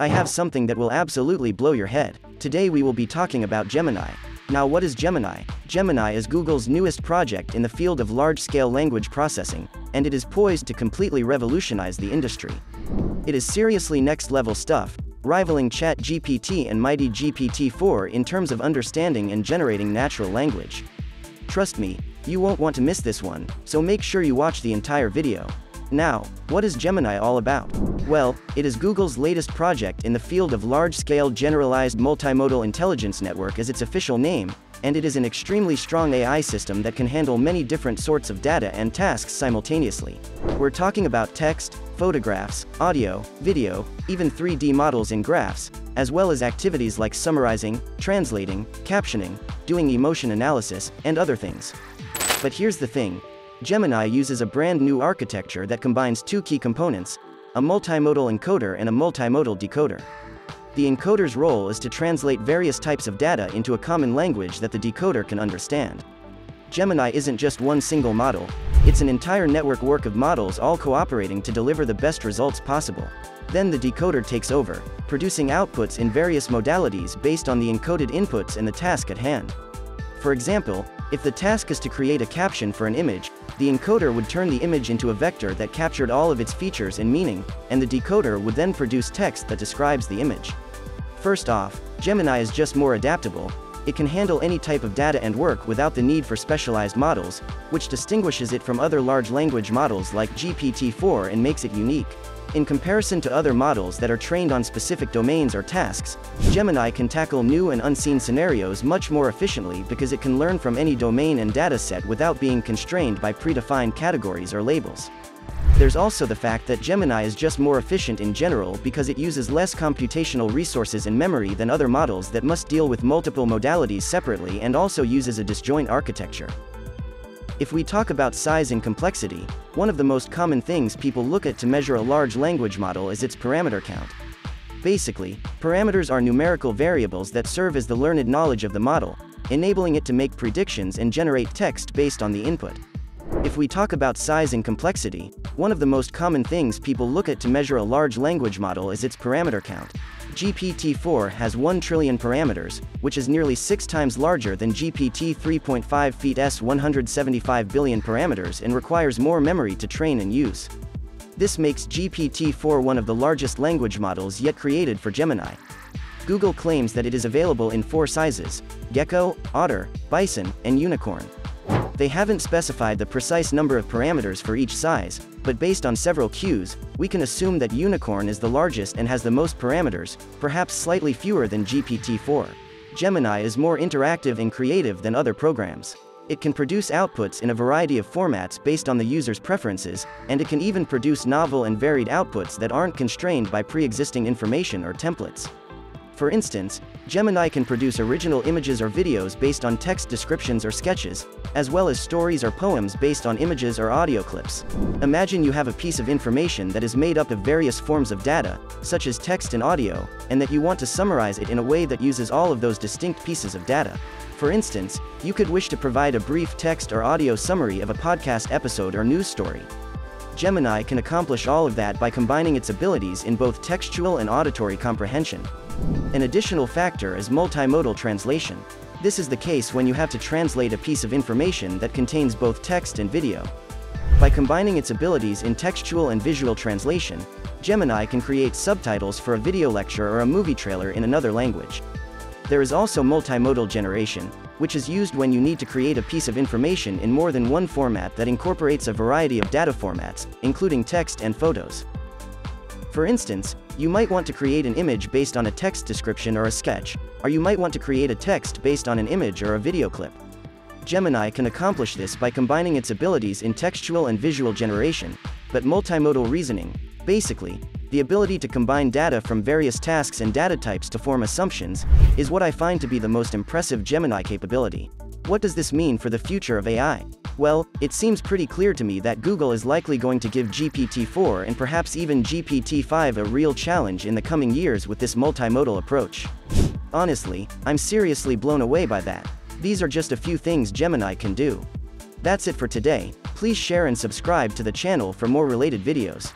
I have something that will absolutely blow your head. Today we will be talking about Gemini. Now what is Gemini? Gemini is Google's newest project in the field of large-scale language processing, and it is poised to completely revolutionize the industry. It is seriously next-level stuff, rivaling ChatGPT and mighty GPT-4 in terms of understanding and generating natural language. Trust me, you won't want to miss this one, so make sure you watch the entire video. Now, what is Gemini all about? Well, it is Google's latest project in the field of large-scale generalized multimodal intelligence network as its official name, and it is an extremely strong AI system that can handle many different sorts of data and tasks simultaneously. We're talking about text, photographs, audio, video, even 3D models and graphs, as well as activities like summarizing, translating, captioning, doing emotion analysis, and other things. But here's the thing, Gemini uses a brand new architecture that combines two key components, a multimodal encoder and a multimodal decoder. The encoder's role is to translate various types of data into a common language that the decoder can understand. Gemini isn't just one single model, it's an entire network work of models all cooperating to deliver the best results possible. Then the decoder takes over, producing outputs in various modalities based on the encoded inputs and the task at hand. For example, if the task is to create a caption for an image, the encoder would turn the image into a vector that captured all of its features and meaning, and the decoder would then produce text that describes the image. First off, Gemini is just more adaptable, it can handle any type of data and work without the need for specialized models, which distinguishes it from other large language models like GPT-4 and makes it unique. In comparison to other models that are trained on specific domains or tasks, Gemini can tackle new and unseen scenarios much more efficiently because it can learn from any domain and dataset without being constrained by predefined categories or labels. There's also the fact that Gemini is just more efficient in general because it uses less computational resources and memory than other models that must deal with multiple modalities separately and also uses a disjoint architecture. If we talk about size and complexity, one of the most common things people look at to measure a large language model is its parameter count. Basically, parameters are numerical variables that serve as the learned knowledge of the model, enabling it to make predictions and generate text based on the input. If we talk about size and complexity, one of the most common things people look at to measure a large language model is its parameter count. GPT-4 has 1 trillion parameters, which is nearly 6 times larger than GPT 3.5 feet's 175 billion parameters and requires more memory to train and use. This makes GPT-4 one of the largest language models yet created for Gemini. Google claims that it is available in four sizes, Gecko, Otter, Bison, and Unicorn. They haven't specified the precise number of parameters for each size, but based on several cues, we can assume that Unicorn is the largest and has the most parameters, perhaps slightly fewer than GPT-4. Gemini is more interactive and creative than other programs. It can produce outputs in a variety of formats based on the user's preferences, and it can even produce novel and varied outputs that aren't constrained by pre-existing information or templates. For instance, Gemini can produce original images or videos based on text descriptions or sketches, as well as stories or poems based on images or audio clips. Imagine you have a piece of information that is made up of various forms of data, such as text and audio, and that you want to summarize it in a way that uses all of those distinct pieces of data. For instance, you could wish to provide a brief text or audio summary of a podcast episode or news story. Gemini can accomplish all of that by combining its abilities in both textual and auditory comprehension. An additional factor is multimodal translation. This is the case when you have to translate a piece of information that contains both text and video. By combining its abilities in textual and visual translation, Gemini can create subtitles for a video lecture or a movie trailer in another language. There is also multimodal generation, which is used when you need to create a piece of information in more than one format that incorporates a variety of data formats, including text and photos. For instance, you might want to create an image based on a text description or a sketch, or you might want to create a text based on an image or a video clip. Gemini can accomplish this by combining its abilities in textual and visual generation, but multimodal reasoning, basically, the ability to combine data from various tasks and data types to form assumptions, is what I find to be the most impressive Gemini capability. What does this mean for the future of AI? Well, it seems pretty clear to me that Google is likely going to give GPT-4 and perhaps even GPT-5 a real challenge in the coming years with this multimodal approach. Honestly, I'm seriously blown away by that. These are just a few things Gemini can do. That's it for today, please share and subscribe to the channel for more related videos.